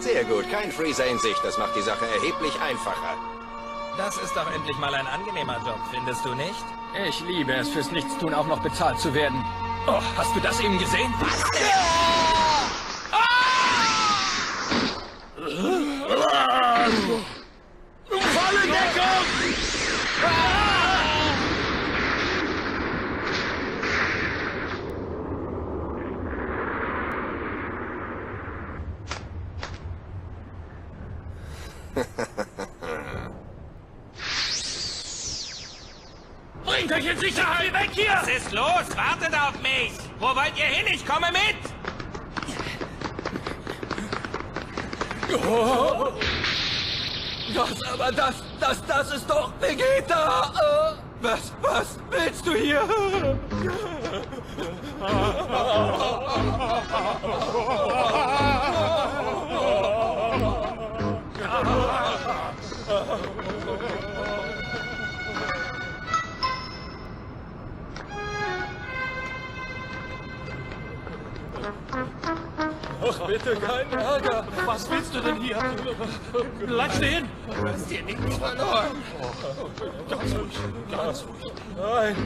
Sehr gut, kein Freezer in sich. Das macht die Sache erheblich einfacher. Das ist doch endlich mal ein angenehmer Job, findest du nicht? Ich liebe es, fürs Nichtstun auch noch bezahlt zu werden. Oh, hast du das eben gesehen? Ja! Bringt euch in Sicherheit! Weg hier! Was ist los? Wartet auf mich! Wo wollt ihr hin? Ich komme mit! Was, aber das, das, das ist doch Vegeta! Äh, was, was willst du hier? Ach, bitte, kein Ärger. Was willst du denn hier? Bleib stehen! Hast dir nichts verloren. Ganz ruhig, ganz ruhig. Nein.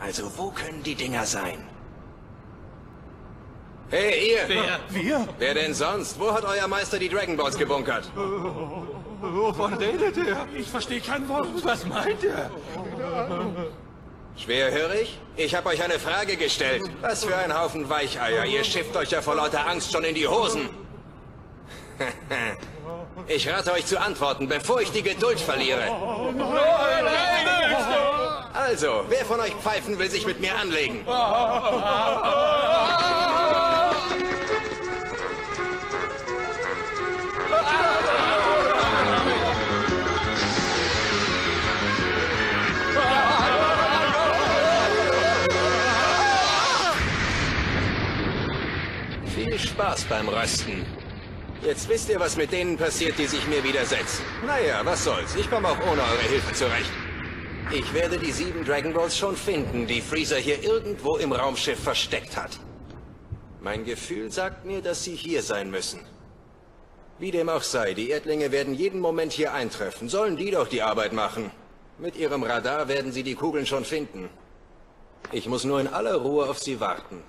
Also wo können die Dinger sein? Hey, ihr! Wer? Wir? Wer denn sonst? Wo hat euer Meister die Dragon Balls gebunkert? Wovon redet er? Ich verstehe kein Wort. Was meint er? Schwerhörig? Ich habe euch eine Frage gestellt. Was für ein Haufen Weicheier. Ihr schifft euch ja vor lauter Angst schon in die Hosen. ich rate euch zu antworten, bevor ich die Geduld verliere. Also, wer von euch Pfeifen will sich mit mir anlegen? Spaß beim Rösten. Jetzt wisst ihr, was mit denen passiert, die sich mir widersetzen. Naja, was soll's. Ich komme auch ohne eure Hilfe zurecht. Ich werde die sieben Dragon Balls schon finden, die Freezer hier irgendwo im Raumschiff versteckt hat. Mein Gefühl sagt mir, dass sie hier sein müssen. Wie dem auch sei, die Erdlinge werden jeden Moment hier eintreffen. Sollen die doch die Arbeit machen. Mit ihrem Radar werden sie die Kugeln schon finden. Ich muss nur in aller Ruhe auf sie warten.